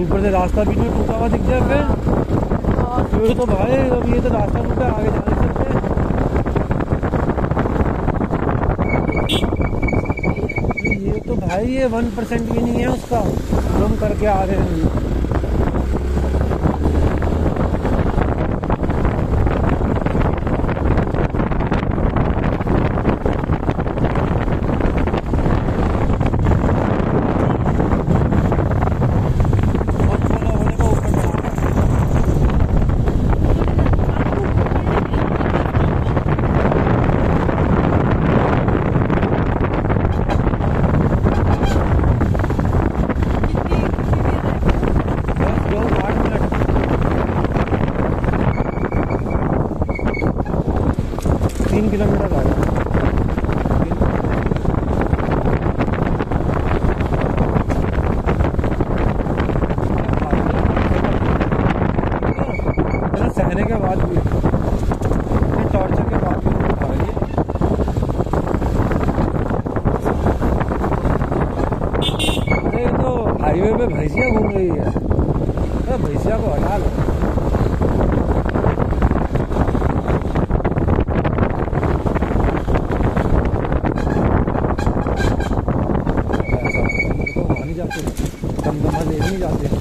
ऊपर से रास्ता भी नहीं टूटा हुआ दिख जाए फिर फिर तो भाई अब ये तो रास्ता टूटा आगे जा नहीं सकते। ये तो भाई ये वन परसेंट भी नहीं है उसका। हम करके आ रहे हैं। तीन किलोमीटर आ गया सहने के बाद भी टॉर्चर के बाद भी रही है। अरे तो हाईवे पे भैंसिया घूम रही है। भैंसिया को हटा लो जाते हैं